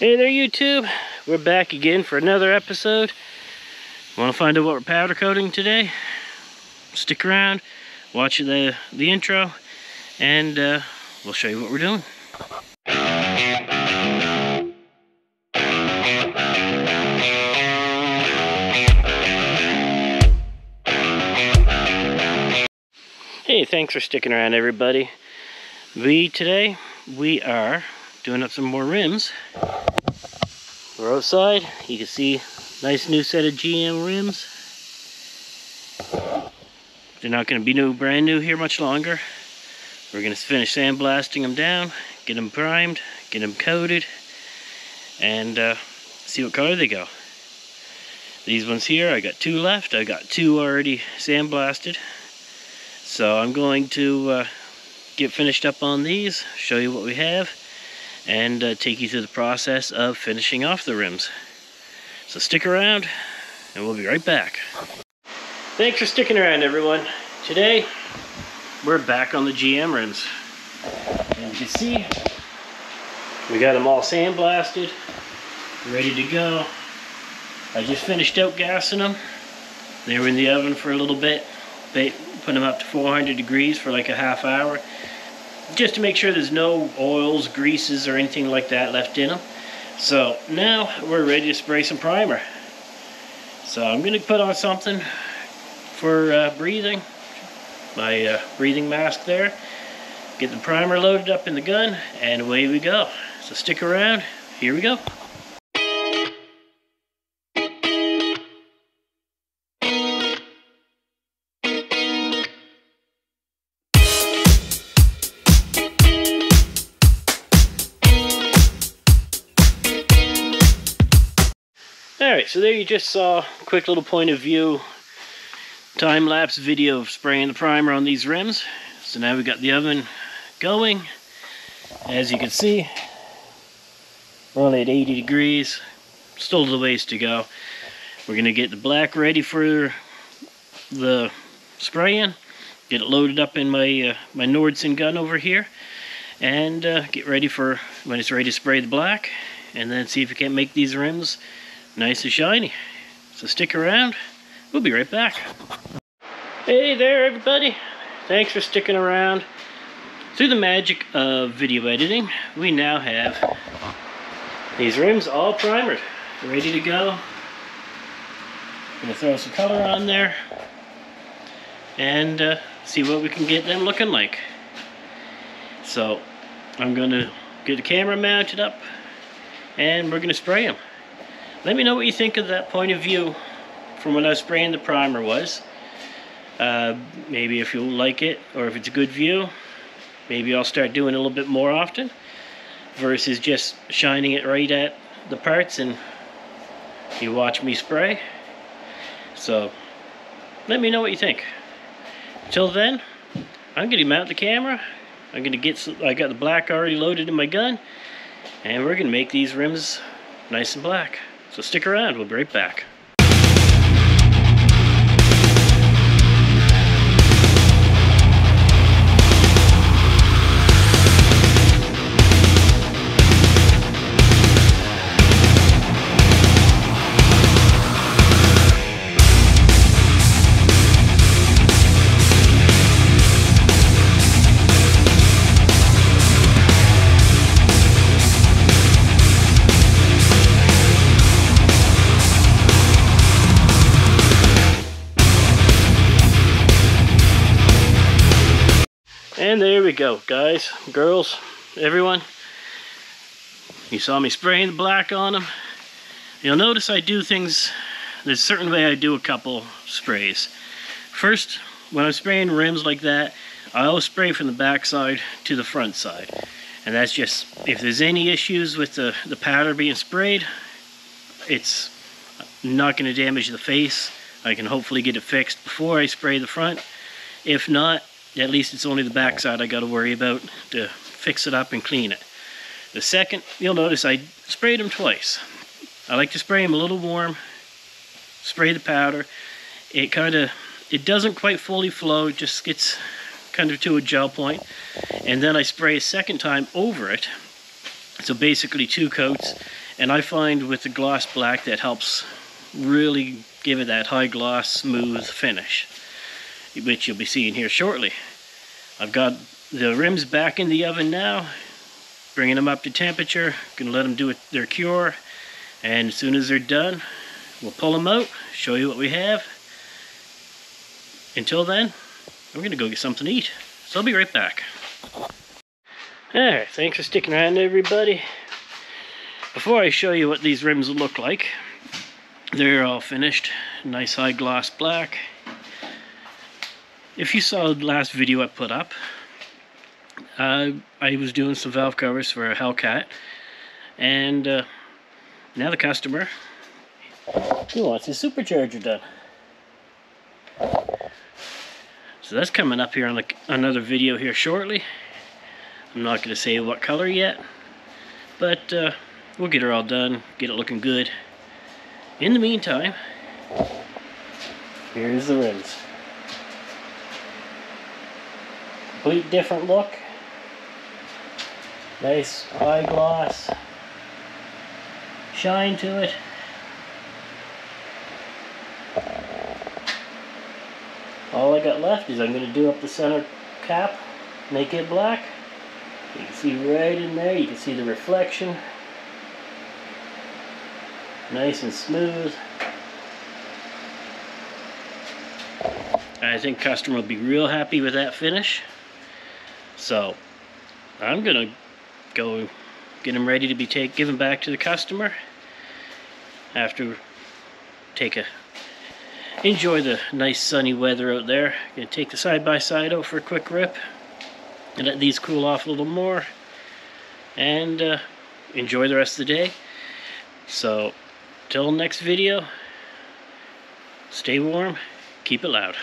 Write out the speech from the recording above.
Hey there YouTube, we're back again for another episode. Want to find out what we're powder coating today? Stick around, watch the, the intro, and uh, we'll show you what we're doing. Hey, thanks for sticking around everybody. We today, we are doing up some more rims. We're outside, you can see nice new set of GM rims. They're not going to be new, brand new here much longer. We're going to finish sandblasting them down, get them primed, get them coated, and uh, see what color they go. These ones here, I got two left. I got two already sandblasted. So I'm going to uh, get finished up on these, show you what we have, and uh, take you through the process of finishing off the rims. So stick around and we'll be right back. Thanks for sticking around everyone. Today we're back on the GM rims. And you can see we got them all sandblasted, ready to go. I just finished out gassing them. They were in the oven for a little bit, they put them up to 400 degrees for like a half hour just to make sure there's no oils, greases, or anything like that left in them. So now we're ready to spray some primer. So I'm going to put on something for uh, breathing, my uh, breathing mask there. Get the primer loaded up in the gun, and away we go. So stick around, here we go. Alright, so there you just saw a quick little point of view time-lapse video of spraying the primer on these rims. So now we've got the oven going. As you can see, we're only at 80 degrees. Still a ways to go. We're going to get the black ready for the spraying. Get it loaded up in my, uh, my Nordson gun over here. And uh, get ready for when it's ready to spray the black. And then see if we can't make these rims nice and shiny. So stick around. We'll be right back. Hey there, everybody. Thanks for sticking around. Through the magic of video editing, we now have these rims all primered, ready to go. Gonna throw some color on there and uh, see what we can get them looking like. So I'm gonna get the camera mounted up and we're gonna spray them. Let me know what you think of that point of view from when I was spraying the primer was. Uh, maybe if you like it or if it's a good view, maybe I'll start doing a little bit more often versus just shining it right at the parts and you watch me spray. So let me know what you think. Till then, I'm going to mount the camera. I'm going to get I got the black already loaded in my gun and we're going to make these rims nice and black. So stick around, we'll be right back. And there we go, guys, girls, everyone. You saw me spraying the black on them. You'll notice I do things, there's a certain way I do a couple sprays. First, when I'm spraying rims like that, I always spray from the back side to the front side. And that's just, if there's any issues with the, the powder being sprayed, it's not going to damage the face. I can hopefully get it fixed before I spray the front. If not, at least it's only the oh. backside I got to worry about to fix it up and clean it. The second, you'll notice I sprayed them twice. I like to spray them a little warm, spray the powder. It kind of, it doesn't quite fully flow, it just gets kind of to a gel point. And then I spray a second time over it. So basically two coats. And I find with the gloss black that helps really give it that high gloss smooth finish, which you'll be seeing here shortly. I've got the rims back in the oven now, bringing them up to temperature, gonna let them do their cure, and as soon as they're done, we'll pull them out, show you what we have. Until then, I'm gonna go get something to eat. So I'll be right back. Alright, thanks for sticking around everybody. Before I show you what these rims look like, they're all finished. Nice high gloss black. If you saw the last video I put up, uh, I was doing some valve covers for a Hellcat. And uh, now the customer, he wants his supercharger done. So that's coming up here on the, another video here shortly. I'm not going to say what color yet, but uh, we'll get her all done, get it looking good. In the meantime, here's the rims. Complete different look. Nice gloss shine to it. All I got left is I'm going to do up the center cap, make it black. You can see right in there, you can see the reflection. Nice and smooth. I think customer will be real happy with that finish. So, I'm going to go get them ready to be take, given back to the customer after take a enjoy the nice sunny weather out there. Gonna take the side-by-side out for a quick rip and let these cool off a little more and uh, enjoy the rest of the day. So, till next video, stay warm, keep it loud.